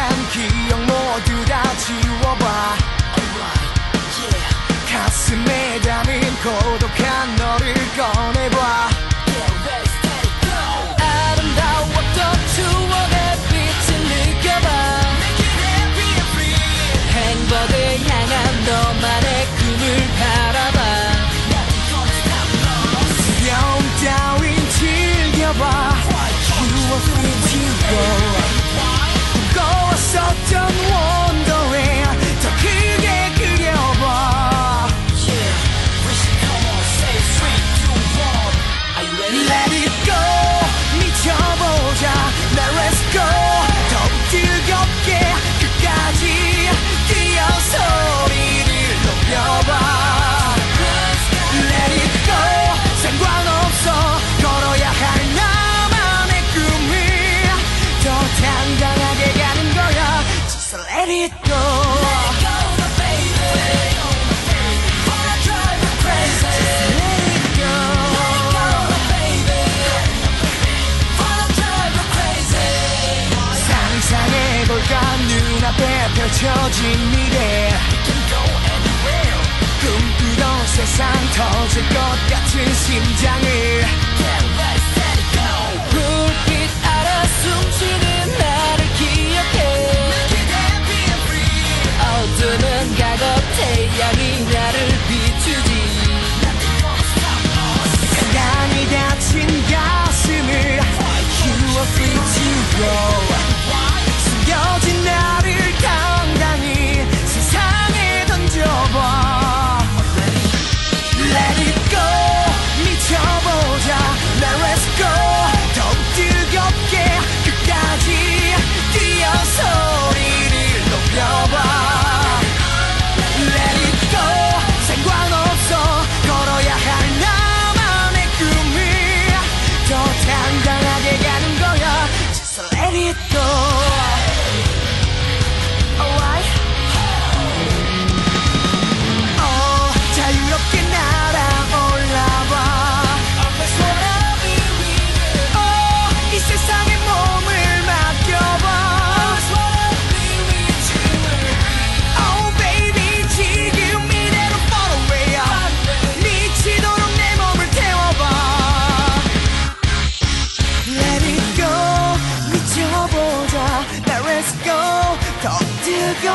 지난 기억 모두 다 지워봐 right. yeah. 가슴에 담인 고독한 너를 꺼내봐 펼쳐진 미래. 꿈꾸던 세상 터질 것 같은 심장을. go.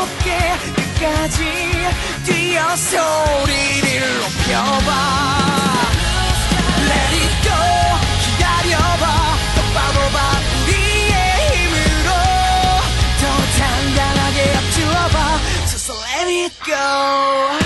무섭게 끝까지 뛰어 소리를 높여봐. Let it go. 기다려봐. 똑바로 봐. 우리의 힘으로 더 당당하게 앞주어봐. Just let it go.